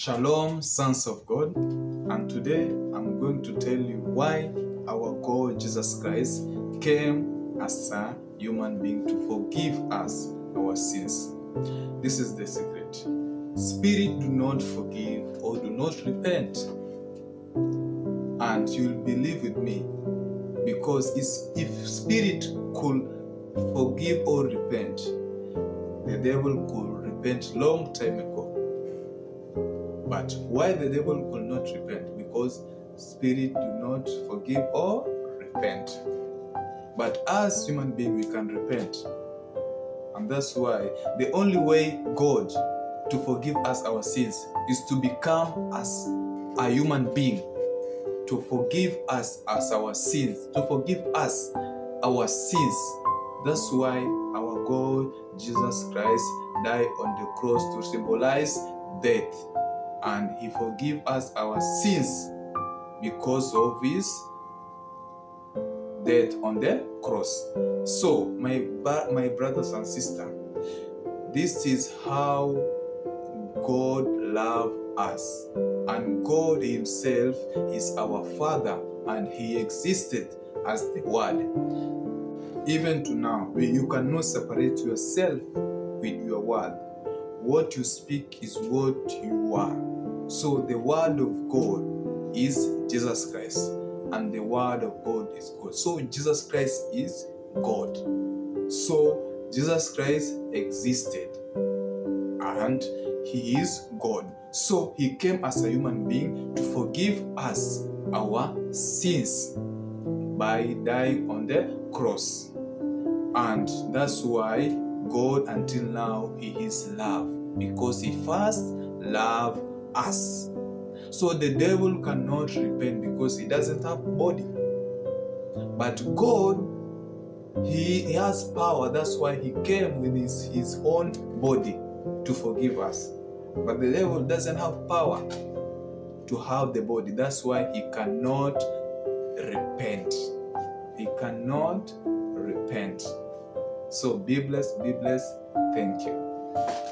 Shalom, sons of God, and today I'm going to tell you why our God Jesus Christ came as a human being to forgive us our sins. This is the secret. Spirit do not forgive or do not repent. And you'll believe with me because if spirit could forgive or repent, the devil could repent long time ago. But why the devil could not repent? Because spirit do not forgive or repent. But as human being, we can repent. And that's why the only way God to forgive us our sins is to become as a human being, to forgive us as our sins, to forgive us our sins. That's why our God, Jesus Christ, died on the cross to symbolize death. And he forgive us our sins because of his death on the cross. So, my, my brothers and sisters, this is how God loves us. And God Himself is our Father, and He existed as the Word. Even to now, you cannot separate yourself with your word. What you speak is what you are. So, the Word of God is Jesus Christ, and the Word of God is God. So, Jesus Christ is God. So, Jesus Christ existed and he is God. So he came as a human being to forgive us our sins by dying on the cross. And that's why God until now he is love because he first loved us. So the devil cannot repent because he doesn't have body. But God he has power. That's why he came with his, his own body to forgive us. But the devil doesn't have power to have the body. That's why he cannot repent. He cannot repent. So be blessed, be blessed. Thank you.